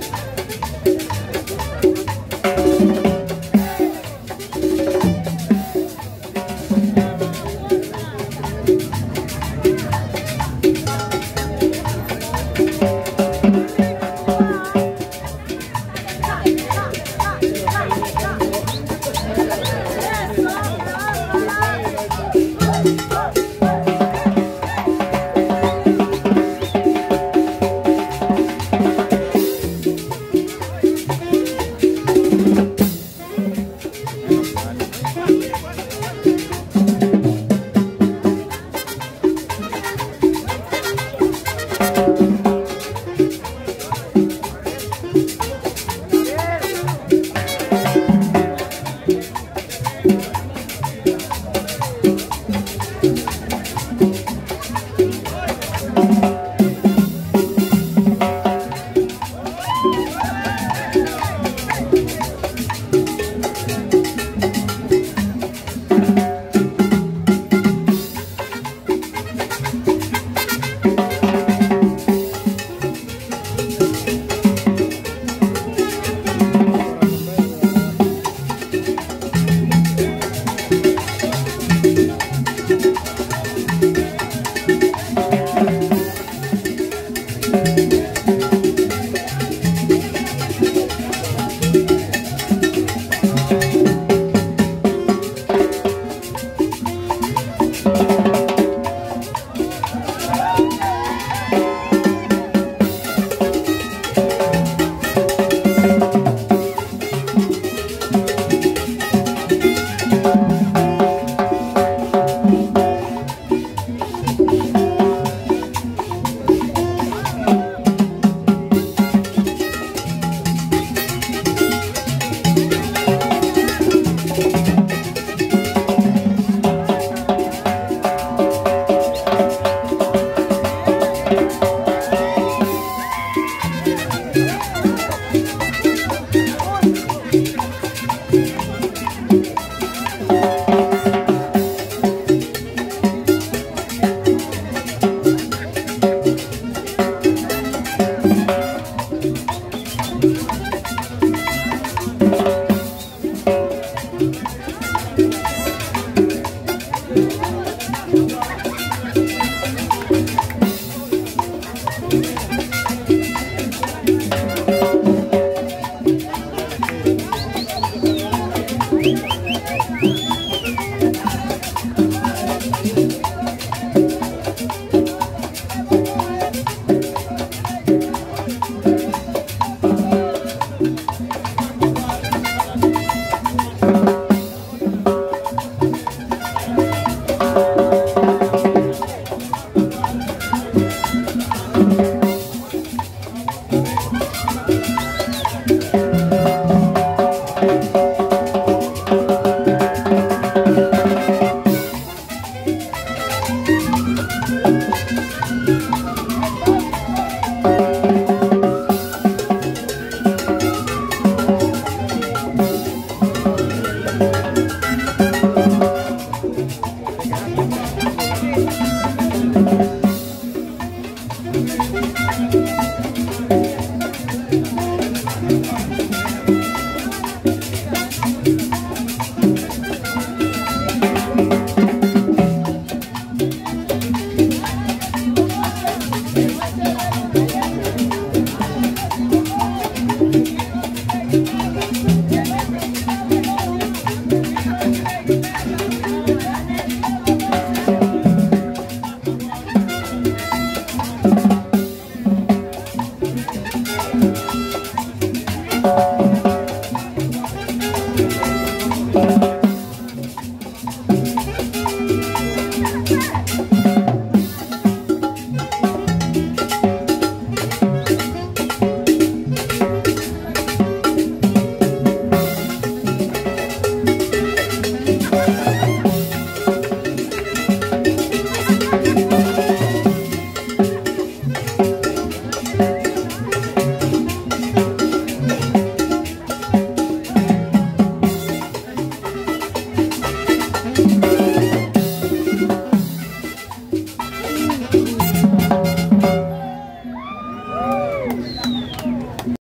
Bye.